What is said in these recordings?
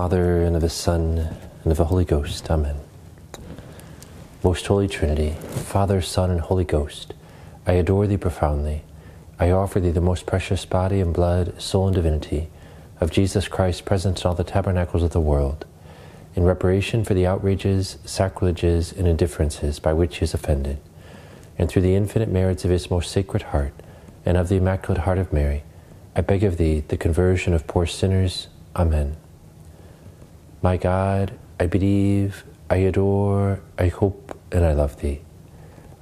Father, and of the Son, and of the Holy Ghost. Amen. Most Holy Trinity, Father, Son, and Holy Ghost, I adore Thee profoundly. I offer Thee the most precious body and blood, soul, and divinity of Jesus Christ present in all the tabernacles of the world, in reparation for the outrages, sacrileges, and indifferences by which He is offended, and through the infinite merits of His most sacred heart and of the Immaculate Heart of Mary, I beg of Thee the conversion of poor sinners. Amen. My God, I believe, I adore, I hope, and I love Thee.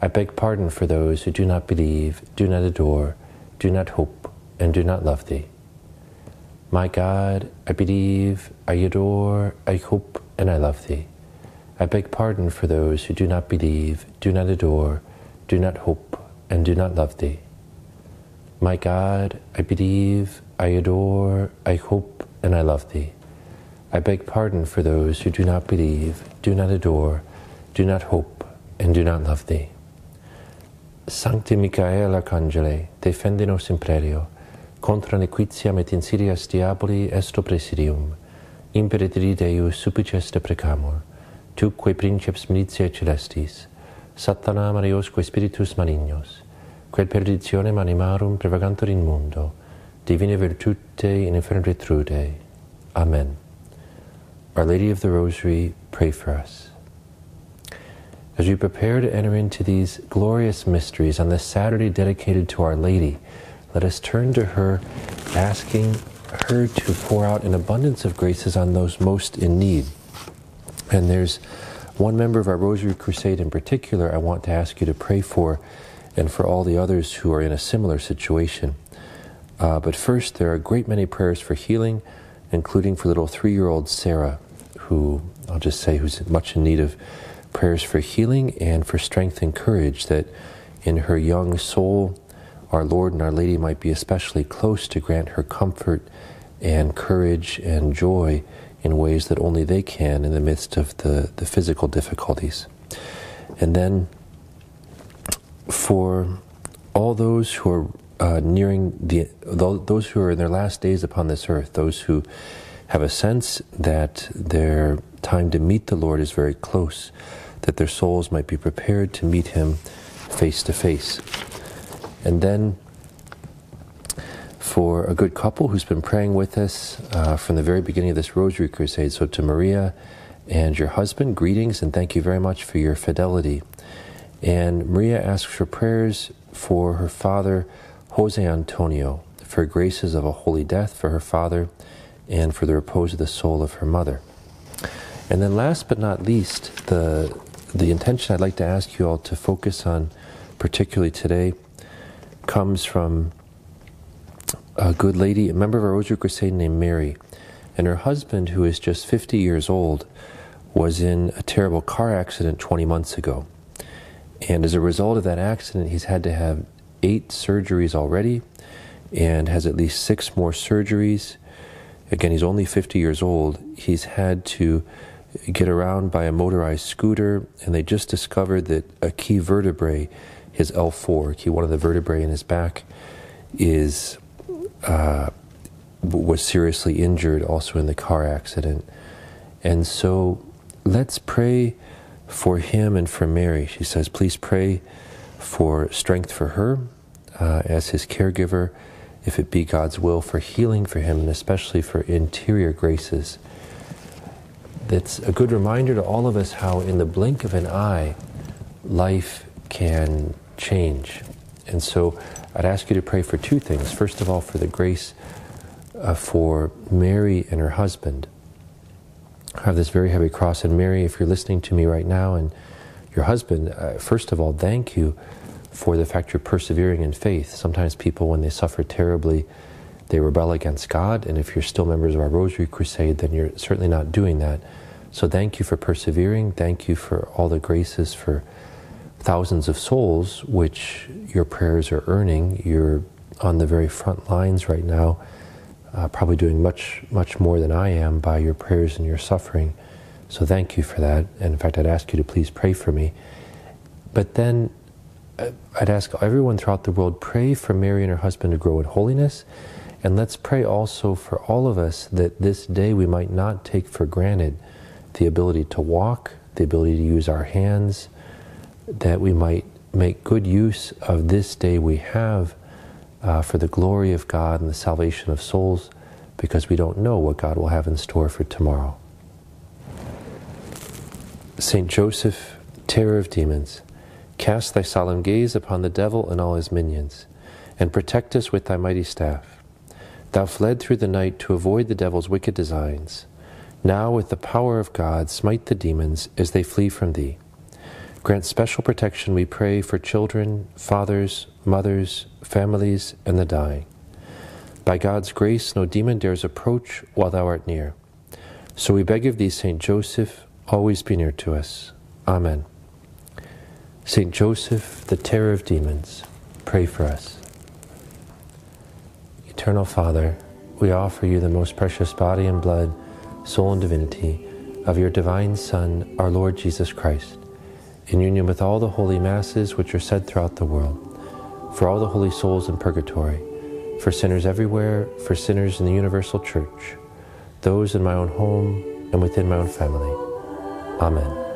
I beg pardon for those who do not believe, do not adore, do not hope, and do not love Thee. My God, I believe, I adore, I hope, and I love Thee. I beg pardon for those who do not believe, do not adore, do not hope, and do not love Thee. My God, I believe, I adore, I hope, and I love Thee. I beg pardon for those who do not believe, do not adore, do not hope, and do not love Thee. Sancti Michael Arcangele, defendenos imperio, contra nequitiam et insidias diaboli esto presidium, imperitri Deus supplices te precamur, tu princeps militiae celestis, satana mariosque spiritus malignos, quel perditionem animarum prevagantur in mundo, divine virtute in infernum retrude. Amen. Our Lady of the Rosary, pray for us. As we prepare to enter into these glorious mysteries on this Saturday dedicated to Our Lady, let us turn to her, asking her to pour out an abundance of graces on those most in need. And there's one member of our Rosary Crusade in particular I want to ask you to pray for, and for all the others who are in a similar situation. Uh, but first, there are a great many prayers for healing, including for little three year old Sarah, who I'll just say who's much in need of prayers for healing and for strength and courage, that in her young soul, our Lord and Our Lady might be especially close to grant her comfort and courage and joy in ways that only they can in the midst of the, the physical difficulties. And then for all those who are uh, nearing the those who are in their last days upon this earth, those who have a sense that their time to meet the Lord is very close, that their souls might be prepared to meet Him face to face. And then for a good couple who's been praying with us uh, from the very beginning of this Rosary Crusade. So to Maria and your husband, greetings and thank you very much for your fidelity. And Maria asks for prayers for her father, Jose Antonio, for graces of a holy death for her father, and for the repose of the soul of her mother. And then, last but not least, the, the intention I'd like to ask you all to focus on, particularly today, comes from a good lady, a member of our Rosary Crusade named Mary. And her husband, who is just 50 years old, was in a terrible car accident 20 months ago. And as a result of that accident, he's had to have eight surgeries already and has at least six more surgeries. Again, he's only 50 years old. He's had to get around by a motorized scooter, and they just discovered that a key vertebrae, his L4, key one of the vertebrae in his back, is uh, was seriously injured also in the car accident. And so let's pray for him and for Mary. She says, please pray for strength for her uh, as his caregiver, if it be God's will, for healing for him, and especially for interior graces. That's a good reminder to all of us how, in the blink of an eye, life can change. And so I'd ask you to pray for two things. First of all, for the grace uh, for Mary and her husband have this very heavy cross. And Mary, if you're listening to me right now, and your husband, uh, first of all, thank you for the fact you're persevering in faith. Sometimes people, when they suffer terribly, they rebel against God. And if you're still members of our Rosary Crusade, then you're certainly not doing that. So thank you for persevering. Thank you for all the graces for thousands of souls, which your prayers are earning. You're on the very front lines right now uh, probably doing much, much more than I am by your prayers and your suffering. So thank you for that. And in fact, I'd ask you to please pray for me. But then I'd ask everyone throughout the world pray for Mary and her husband to grow in holiness And let's pray also for all of us that this day we might not take for granted the ability to walk, the ability to use our hands, that we might make good use of this day we have uh, for the glory of God and the salvation of souls, because we don't know what God will have in store for tomorrow. Saint Joseph, terror of demons, cast thy solemn gaze upon the devil and all his minions, and protect us with thy mighty staff. Thou fled through the night to avoid the devil's wicked designs. Now, with the power of God, smite the demons as they flee from thee. Grant special protection, we pray, for children, fathers, mothers, families, and the dying. By God's grace, no demon dares approach while thou art near. So we beg of thee, Saint Joseph, always be near to us. Amen. Saint Joseph, the terror of demons, pray for us. Eternal Father, we offer you the most precious body and blood, soul and divinity of your divine Son, our Lord Jesus Christ in union with all the holy masses which are said throughout the world, for all the holy souls in purgatory, for sinners everywhere, for sinners in the universal church, those in my own home and within my own family. Amen.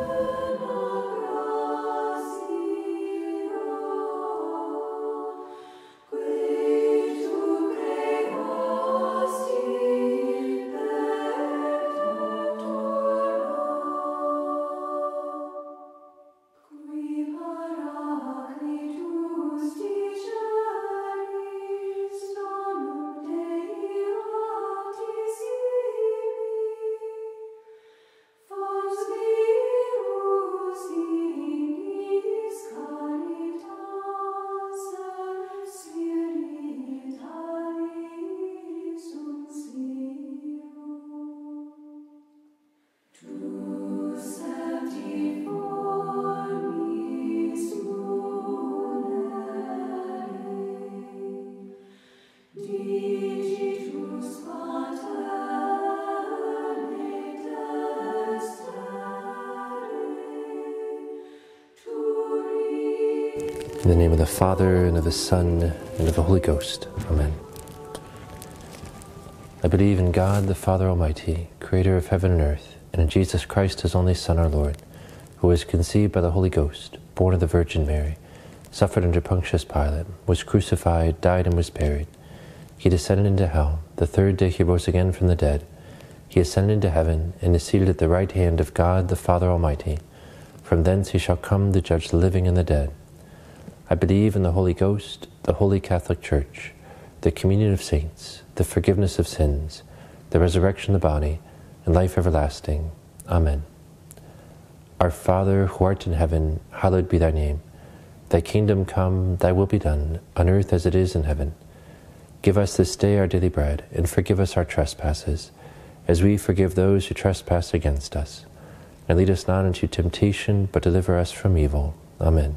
The name of the Father, and of the Son, and of the Holy Ghost. Amen. I believe in God, the Father Almighty, creator of heaven and earth, and in Jesus Christ, his only Son, our Lord, who was conceived by the Holy Ghost, born of the Virgin Mary, suffered under Pontius Pilate, was crucified, died, and was buried. He descended into hell. The third day he rose again from the dead. He ascended into heaven, and is seated at the right hand of God, the Father Almighty. From thence he shall come to judge the living and the dead. I believe in the Holy Ghost, the Holy Catholic Church, the communion of saints, the forgiveness of sins, the resurrection of the body, and life everlasting. Amen. Our Father, who art in heaven, hallowed be thy name. Thy kingdom come, thy will be done, on earth as it is in heaven. Give us this day our daily bread, and forgive us our trespasses, as we forgive those who trespass against us. And lead us not into temptation, but deliver us from evil. Amen.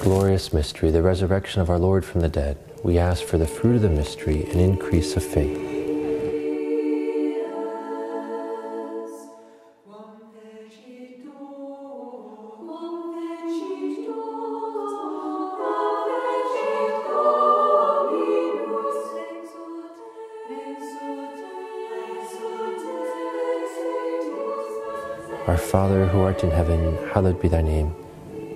glorious mystery, the resurrection of our Lord from the dead, we ask for the fruit of the mystery, an increase of faith. Our Father who art in heaven, hallowed be thy name.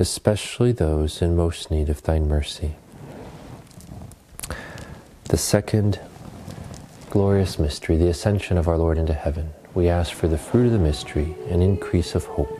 especially those in most need of thine mercy. The second glorious mystery, the ascension of our Lord into heaven. We ask for the fruit of the mystery, an increase of hope.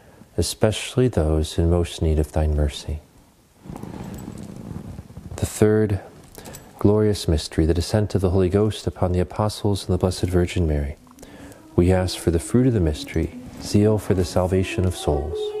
especially those in most need of thine mercy. The third glorious mystery, the descent of the Holy Ghost upon the apostles and the Blessed Virgin Mary. We ask for the fruit of the mystery, zeal for the salvation of souls.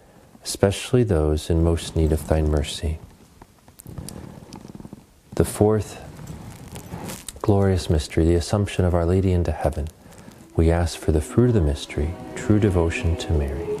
especially those in most need of thine mercy. The fourth glorious mystery, the Assumption of Our Lady into heaven. We ask for the fruit of the mystery, true devotion to Mary.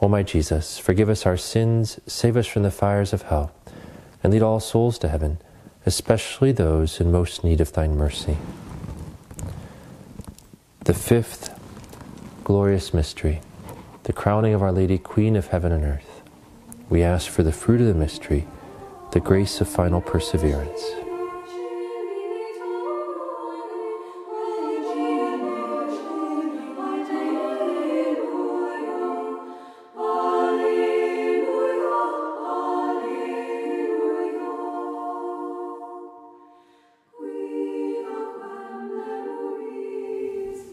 O my Jesus, forgive us our sins, save us from the fires of hell, and lead all souls to heaven, especially those in most need of thine mercy. The fifth glorious mystery, the crowning of Our Lady, Queen of heaven and earth. We ask for the fruit of the mystery the grace of final perseverance.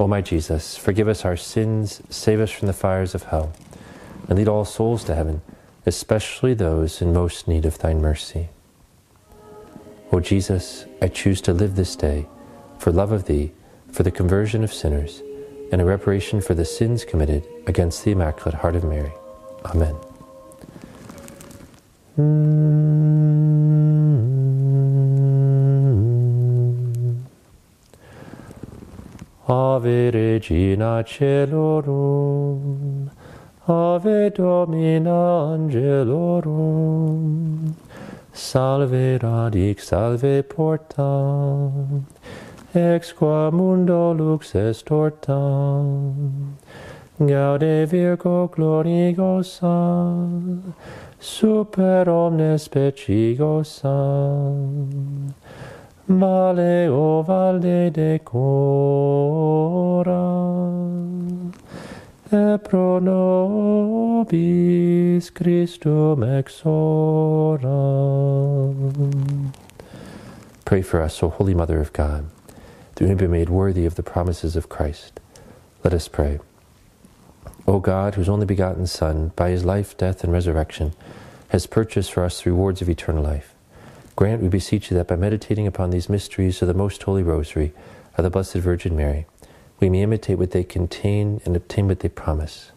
O my Jesus, forgive us our sins, save us from the fires of hell, and lead all souls to heaven especially those in most need of thine mercy. O Jesus, I choose to live this day for love of thee, for the conversion of sinners, and a reparation for the sins committed against the Immaculate Heart of Mary. Amen. Mm. Ave Regina Celorum, Ave Domina Angelorum, Salve Radix, Salve Porta, Ex qua mundo lux est torta, Gaude Virgo gloriosa, Super omnes speciosa, Vale o valde decora, e pro nobis Christum exoram. Pray for us, O Holy Mother of God, that we may be made worthy of the promises of Christ. Let us pray. O God, whose only begotten Son, by his life, death, and resurrection, has purchased for us the rewards of eternal life, grant, we beseech you, that by meditating upon these mysteries of the most holy Rosary of the Blessed Virgin Mary, we may imitate what they contain and obtain what they promise.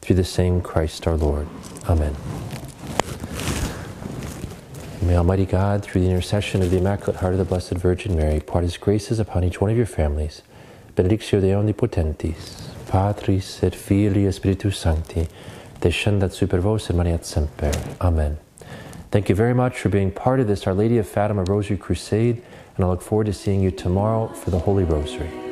Through the same Christ our Lord. Amen. may Almighty God, through the intercession of the Immaculate Heart of the Blessed Virgin Mary, pour His graces upon each one of your families. Benedictio Dei Omnipotentis, Patris et Filii et Spiritus Sancti, descendat super vos et maniat semper. Amen. Thank you very much for being part of this Our Lady of Fatima Rosary Crusade, and I look forward to seeing you tomorrow for the Holy Rosary.